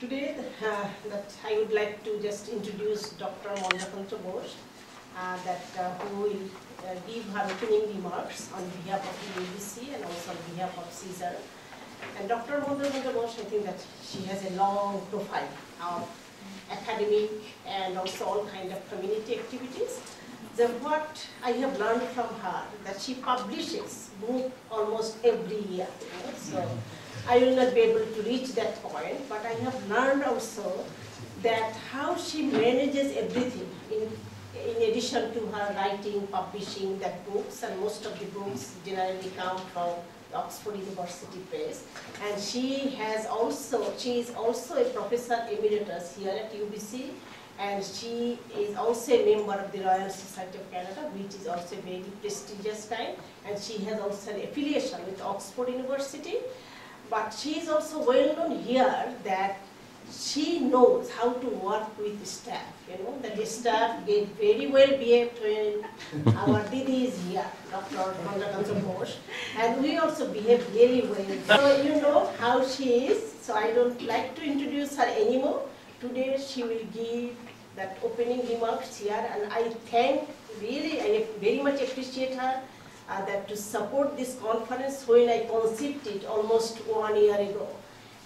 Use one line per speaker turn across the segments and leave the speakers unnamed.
Today, uh, that I would like to just introduce Dr. Mandakranta Bose, uh, that uh, who will uh, give her opening remarks on behalf of the ABC and also on behalf of CSER. And Dr. Mandakranta Bose, I think that she has a long profile of academic and also all kind of community activities. The, what I have learned from her, that she publishes book almost every year. You know? So I will not be able to reach that point, but I have learned also that how she manages everything in, in addition to her writing, publishing that books, and most of the books generally come from Oxford University Press. And she has also, she is also a professor emeritus here at UBC, and she is also a member of the Royal Society of Canada, which is also a very prestigious kind, and she has also an affiliation with Oxford University. But she is also well known here that she knows how to work with the staff, you know, that the mm-hmm. staff get very well behaved when our Didi is here, Dr. Mandakranta Bose, and we also behave really well. So you know how she is, so I don't like to introduce her anymore. Today she will give that opening remarks here, and I thank, really, I very much appreciate her uh, that to support this conference when I conceived it almost one year ago.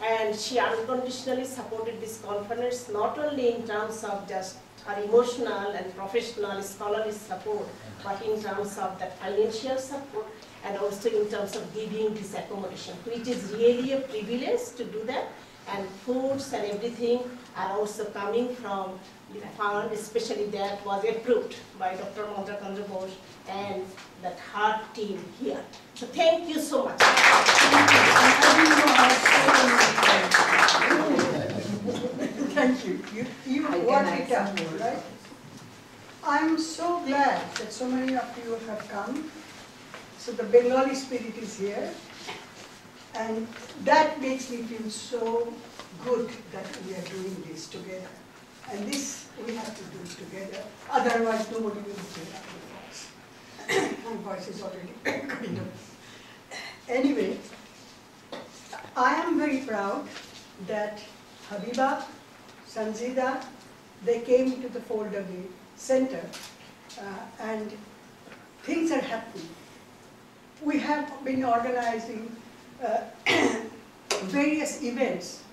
And she unconditionally supported this conference, not only in terms of just her emotional and professional scholarly support, but in terms of the financial support and also in terms of giving this accommodation, which is really a privilege to do that. And foods and everything are also coming from the fund, especially that was approved by Dr. Mandakranta Bose and that hard team here. So thank you so much.
Thank you. You, you worked it out, right? I'm so glad that so many of you have come. So the Bengali spirit is here. And that makes me feel so good that we are doing this together. And this we have to do together. Otherwise, nobody will hear our voice. My voice is already kind of. Anyway, I am very proud that Habiba, Sanzida, they came to the Folder Center uh, and things are happening. We have been organizing Uh, various events,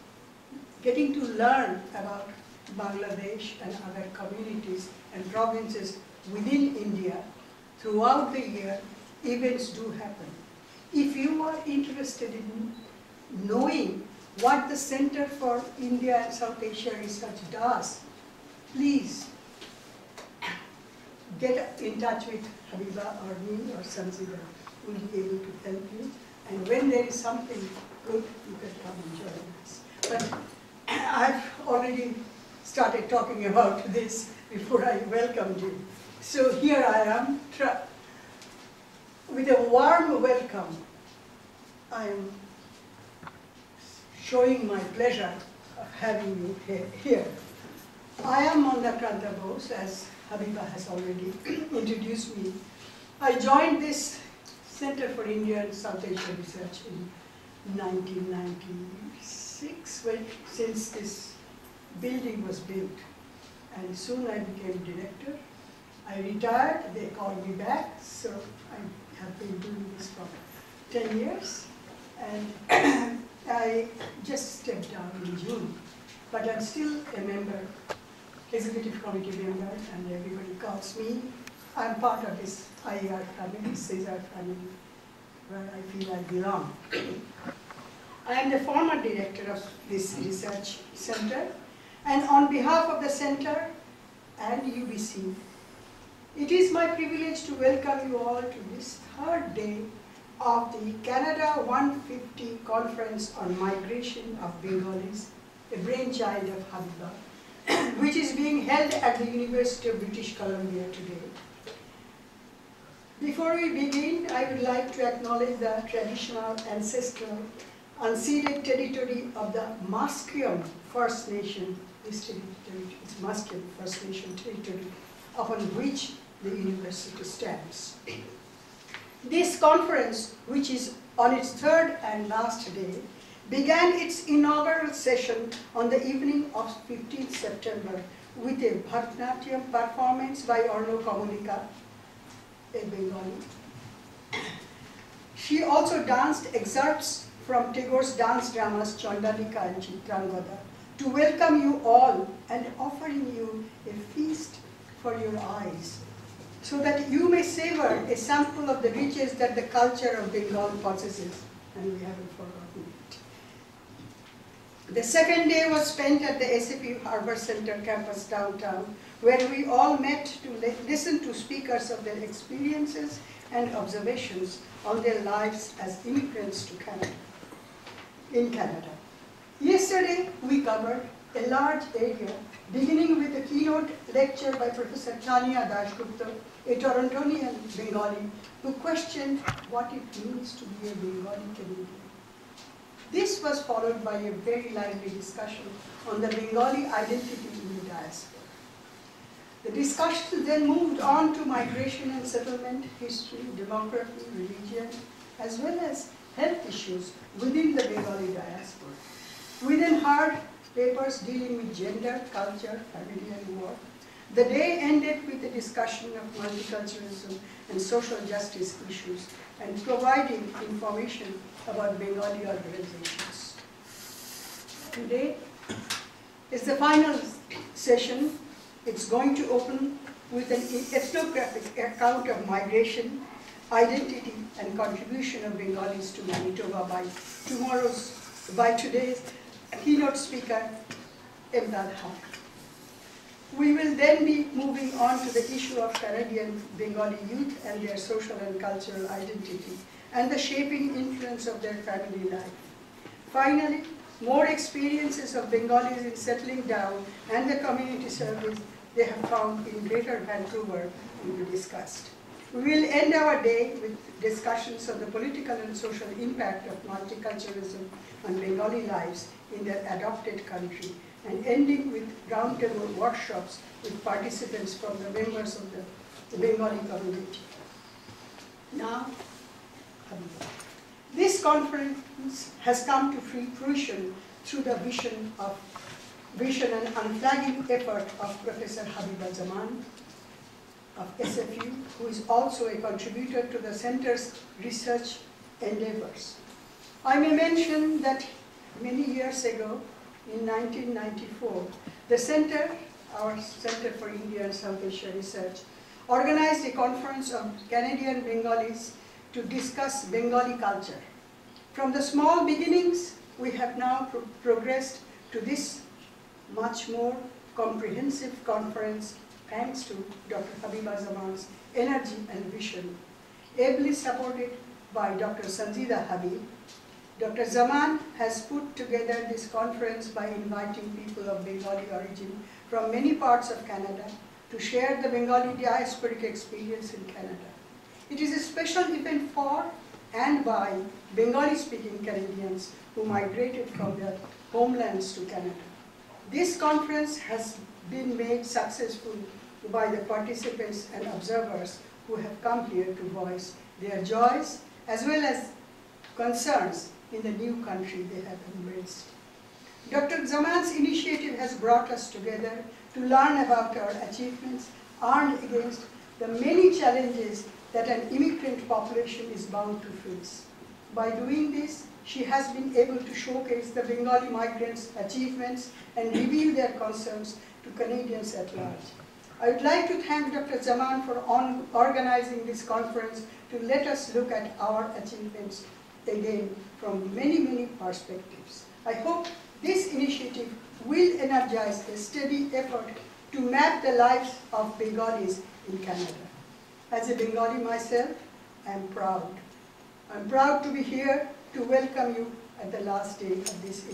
getting to learn about Bangladesh and other communities and provinces within India. Throughout the year, events do happen. If you are interested in knowing what the Center for India and South Asia Research does, please get in touch with Habiba or me or Sanzida. We'll be able to help you. And when there is something good, you can come and join us. But I've already started talking about this before I welcomed you. So here I am, with a warm welcome. I am showing my pleasure of having you here. I am Mandakranta Bose, as Habiba has already introduced me. I joined this Center for Indian South Asia Research in 1996, when, since this building was built. And soon I became director. I retired, they called me back, so I have been doing this for 10 years. And I just stepped down in June, but I'm still a member, executive committee member, and everybody calls me. I'm part of this IER family, CSER family, where I feel I belong. I am the former director of this research center, and on behalf of the center and UBC, it is my privilege to welcome you all to this third day of the Canada 150 Conference on Migration of Bengalis, a brainchild of Habiba, which is being held at the University of British Columbia today. Before we begin, I would like to acknowledge the traditional, ancestral, unceded territory of the Musqueam First Nation, this territory is Musqueam First Nation territory, upon which the university stands. This conference, which is on its third and last day, began its inaugural session on the evening of 15th September with a Bharatanatyam performance by Arno Kamalika, a Bengali. She also danced excerpts from Tagore's dance dramas Chandalika and Chitrangada to welcome you all and offering you a feast for your eyes so that you may savor a sample of the riches that the culture of Bengal possesses. And we haven't forgotten it. The second day was spent at the SAP Harbor Center campus downtown, where we all met to listen to speakers of their experiences and observations on their lives as immigrants to Canada, in Canada. Yesterday, we covered a large area, beginning with a keynote lecture by Professor Tania Dasgupta, a Torontonian Bengali, who questioned what it means to be a Bengali Canadian. This was followed by a very lively discussion on the Bengali identity in the diaspora. The discussion then moved on to migration and settlement, history, demography, religion, as well as health issues within the Bengali diaspora. We then heard papers dealing with gender, culture, family and work. The day ended with a discussion of multiculturalism and social justice issues and providing information about Bengali organizations. Today is the final session. It's going to open with an ethnographic account of migration, identity, and contribution of Bengalis to Manitoba by tomorrow's, by today's keynote speaker, Emdad Haque. We will then be moving on to the issue of Canadian Bengali youth and their social and cultural identity and the shaping influence of their family life. Finally, more experiences of Bengalis in settling down and the community service they have found in Greater Vancouver will be discussed. We will end our day with discussions of the political and social impact of multiculturalism on Bengali lives in their adopted country and ending with roundtable workshops with participants from the members of the Bengali community. Now, this conference has come to fruition through the vision of vision and unflagging effort of Professor Habiba Zaman of SFU, who is also a contributor to the center's research endeavors. I may mention that many years ago, in 1994, the center, our Center for India and South Asia Research, organized a conference of Canadian Bengalis to discuss Bengali culture. From the small beginnings, we have now pro progressed to this much more comprehensive conference thanks to Dr. Habiba Zaman's energy and vision, ably supported by Dr. Sanjida Habib. Dr. Zaman has put together this conference by inviting people of Bengali origin from many parts of Canada to share the Bengali diasporic experience in Canada. It is a special event for and by Bengali-speaking Canadians who migrated from their homelands to Canada. This conference has been made successful by the participants and observers who have come here to voice their joys as well as concerns in the new country they have embraced. Dr. Zaman's initiative has brought us together to learn about our achievements, armed against the many challenges that an immigrant population is bound to face. By doing this, she has been able to showcase the Bengali migrants' achievements and reveal their concerns to Canadians at large. I would like to thank Dr. Zaman for organizing this conference to let us look at our achievements again from many, many perspectives. I hope this initiative will energize a steady effort to map the lives of Bengalis in Canada. As a Bengali myself, I am proud. I'm proud to be here to welcome you at the last day of this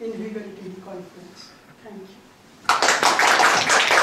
Invigorating conference. Thank you.